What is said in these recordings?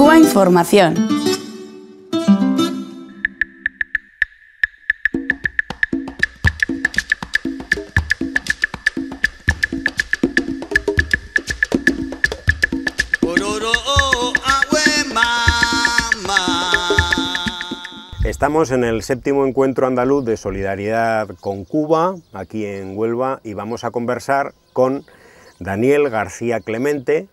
Cuba Información. Estamos en el séptimo encuentro andaluz de solidaridad con Cuba, aquí en Huelva, y vamos a conversar con Daniel García Clemente,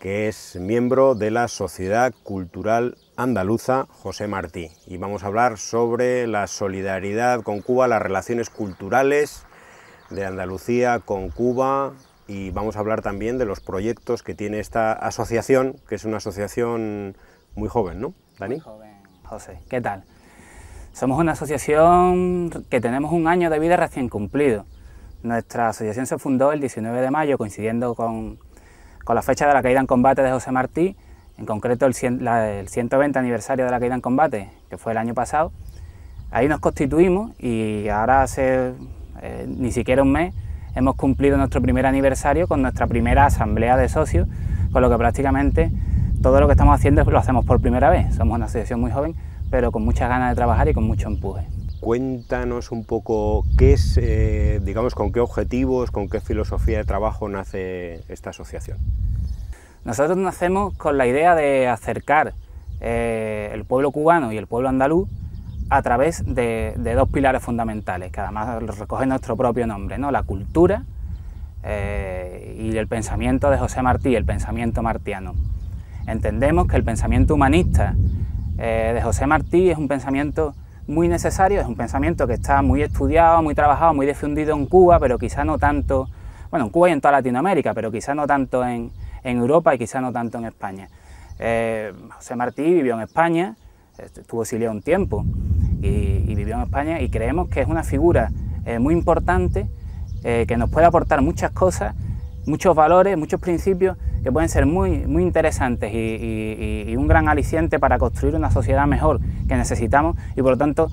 que es miembro de la Sociedad Cultural Andaluza José Martí. Y vamos a hablar sobre la solidaridad con Cuba, las relaciones culturales de Andalucía con Cuba y vamos a hablar también de los proyectos que tiene esta asociación, que es una asociación muy joven, ¿no, Dani? Muy joven, José. ¿Qué tal? Somos una asociación que tenemos un año de vida recién cumplido. Nuestra asociación se fundó el 19 de mayo, coincidiendo con, la fecha de la caída en combate de José Martí, en concreto el, 120 aniversario de la caída en combate, que fue el año pasado. Ahí nos constituimos y ahora hace eh, ni siquiera un mes hemos cumplido nuestro primer aniversario con nuestra primera asamblea de socios, con lo que prácticamente todo lo que estamos haciendo lo hacemos por primera vez. Somos una asociación muy joven, pero con muchas ganas de trabajar y con mucho empuje. Cuéntanos un poco qué es, eh, digamos, con qué objetivos, con qué filosofía de trabajo nace esta asociación. Nosotros nacemos con la idea de acercar eh, el pueblo cubano y el pueblo andaluz a través de, dos pilares fundamentales, que además recoge nuestro propio nombre, ¿no? la cultura eh, y el pensamiento de José Martí, el pensamiento martiano. Entendemos que el pensamiento humanista de José Martí es un pensamiento muy necesario, es un pensamiento que está muy estudiado, muy trabajado, muy difundido en Cuba, pero quizá no tanto, bueno, en Cuba y en toda Latinoamérica, pero quizá no tanto en, Europa y quizá no tanto en España. Eh, José Martí vivió en España, estuvo exiliado un tiempo y, vivió en España y creemos que es una figura eh, muy importante eh, que nos puede aportar muchas cosas, muchos valores, muchos principios que pueden ser muy, muy interesantes y, un gran aliciente para construir una sociedad mejor que necesitamos y por lo tanto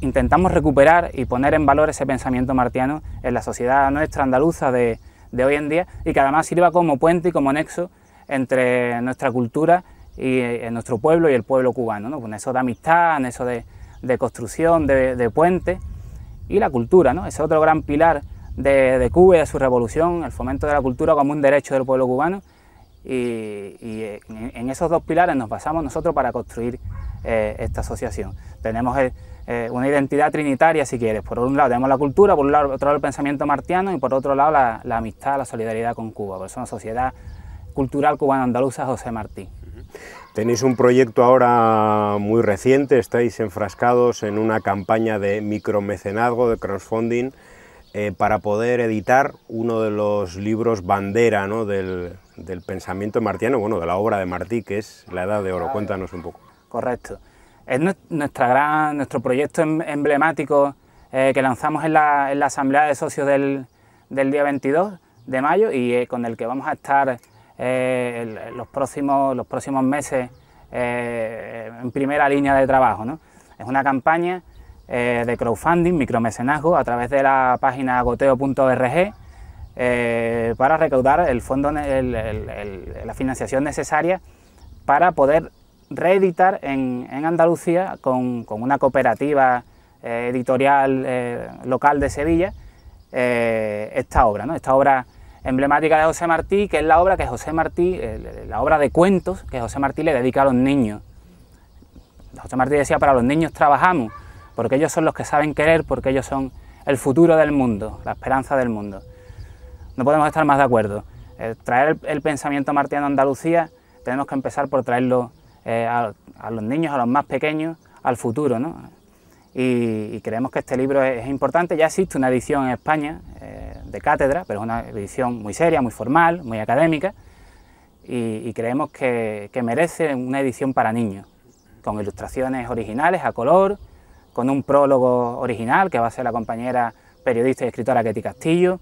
intentamos recuperar y poner en valor ese pensamiento martiano en la sociedad nuestra andaluza de, hoy en día y que además sirva como puente y como nexo entre nuestra cultura y eh, nuestro pueblo y el pueblo cubano, ¿no? con eso de amistad, en eso de, construcción, de, de puente y la cultura, ¿no? ese otro gran pilar de, Cuba y de su revolución, el fomento de la cultura como un derecho del pueblo cubano y, en, esos dos pilares nos basamos nosotros para construir eh, esta asociación. Tenemos eh, eh, una identidad trinitaria, si quieres. Por un lado tenemos la cultura, por otro lado el pensamiento martiano y por otro lado la, amistad, la solidaridad con Cuba. Por eso es una sociedad cultural cubana-andaluza José Martí. Tenéis un proyecto ahora muy reciente, estáis enfrascados en una campaña de micromecenazgo, de crowdfunding, para poder editar uno de los libros bandera ¿no? del, del pensamiento martiano, bueno, de la obra de Martí, que es La Edad de Oro. Cuéntanos un poco. Correcto. Es nuestra gran, nuestro proyecto em, emblemático eh, que lanzamos en la, Asamblea de Socios del, día 22 de mayo y eh, con el que vamos a estar eh, los, próximos, los próximos meses en primera línea de trabajo. Es una campaña de crowdfunding, micromecenazgo, a través de la página goteo.org eh, para recaudar el fondo, la financiación necesaria para poder reeditar en, Andalucía con, una cooperativa eh, editorial eh, local de Sevilla esta obra, ¿no? esta obra emblemática de José Martí, que es la obra que José Martí, la obra de cuentos que José Martí le dedica a los niños. José Martí decía, para los niños trabajamos, porque ellos son los que saben querer, porque ellos son el futuro del mundo, la esperanza del mundo no podemos estar más de acuerdo. Eh, traer el, pensamiento martiano a Andalucía, tenemos que empezar por traerlo eh, a, los niños, a los más pequeños, al futuro. Y, creemos que este libro es, importante. Ya existe una edición en España eh, de cátedra, pero es una edición muy seria, muy formal, muy académica. Y, creemos que, que merece una edición para niños, con ilustraciones originales a color, con un prólogo original que va a ser la compañera periodista y escritora Ketty Castillo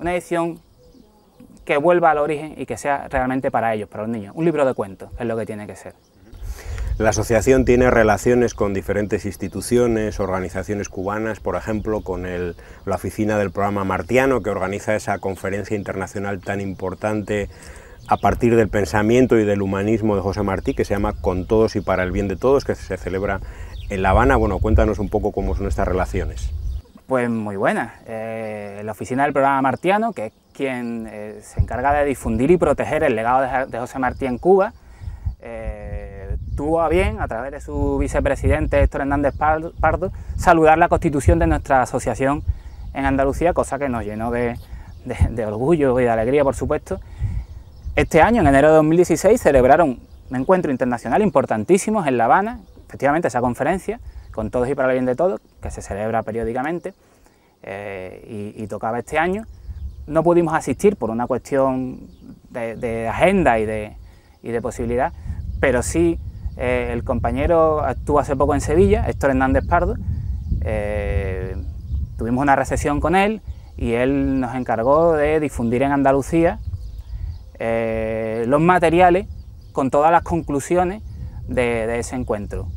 una edición que vuelva al origen y que sea realmente para ellos, para los niños. Un libro de cuentos es lo que tiene que ser. La asociación tiene relaciones con diferentes instituciones, organizaciones cubanas, por ejemplo, con la oficina del programa Martiano, que organiza esa conferencia internacional tan importante a partir del pensamiento y del humanismo de José Martí, que se llama Con todos y para el bien de todos, que se celebra en La Habana. Bueno, cuéntanos un poco cómo son estas relaciones. Pues muy buenas. Eh, la oficina del programa Martiano, que es quien eh, se encarga de difundir y proteger el legado de, José Martí en Cuba, eh, tuvo a bien, a través de su vicepresidente Héctor Hernández Pardo, saludar la constitución de nuestra asociación en Andalucía, cosa que nos llenó de, de orgullo y de alegría, por supuesto. Este año, en enero de 2016, celebraron un encuentro internacional importantísimo en La Habana, efectivamente esa conferencia, con todos y para el bien de todos, que se celebra periódicamente eh, y, tocaba este año. No pudimos asistir por una cuestión de, agenda y de, posibilidad, pero sí eh, el compañero estuvo hace poco en Sevilla, Héctor Hernández Pardo, eh, tuvimos una recepción con él y él nos encargó de difundir en Andalucía los materiales con todas las conclusiones de ese encuentro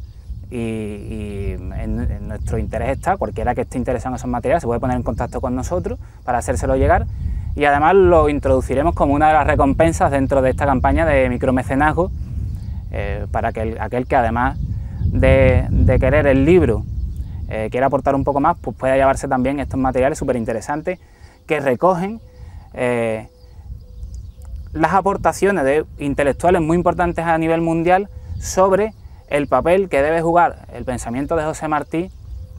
y, en, nuestro interés está, cualquiera que esté interesado en esos materiales se puede poner en contacto con nosotros para hacérselo llegar. Y además lo introduciremos como una de las recompensas dentro de esta campaña de micromecenazgo eh, para que aquel que además de, querer el libro eh, quiera aportar un poco más, pues pueda llevarse también estos materiales súper interesantes que recogen eh, las aportaciones de intelectuales muy importantes a nivel mundial sobre el papel que debe jugar el pensamiento de José Martí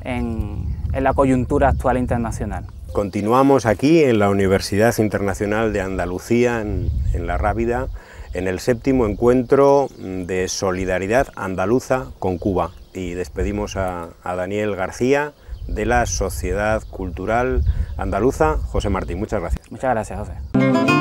en, la coyuntura actual internacional. Continuamos aquí en la Universidad Internacional de Andalucía, en, La Rábida, en el séptimo encuentro de solidaridad andaluza con Cuba. Y despedimos a, a Daniel García de la Sociedad Cultural Andaluza. José Martín, muchas gracias. Muchas gracias, José.